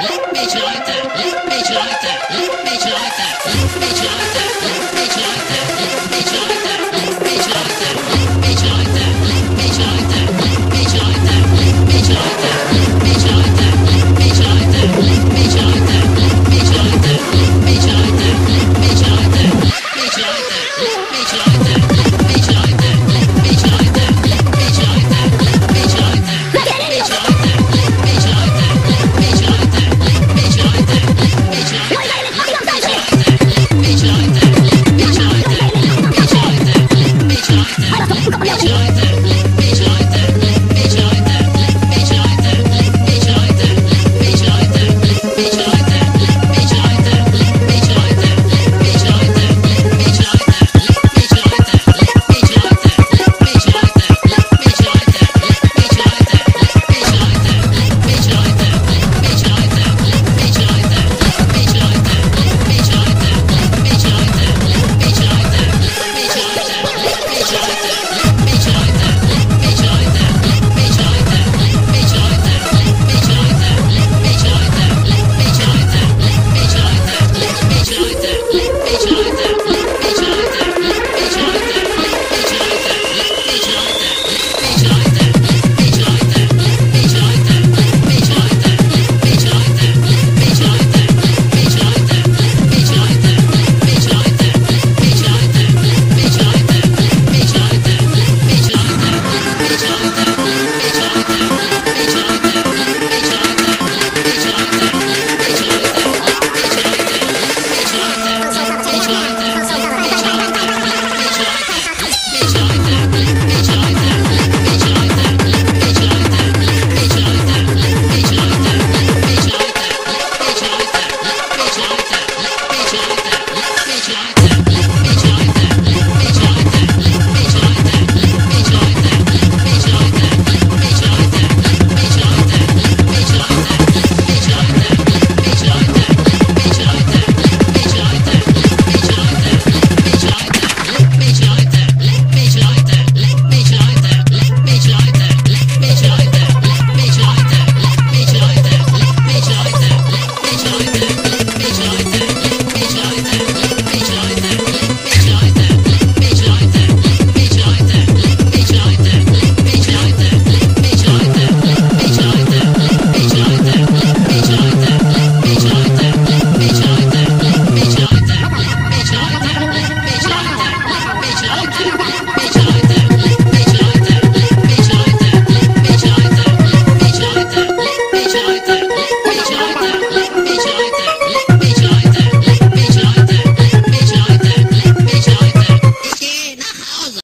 Lick me, Leute! Lick mich, Leute! Lick mich, Leute! Lick Leute!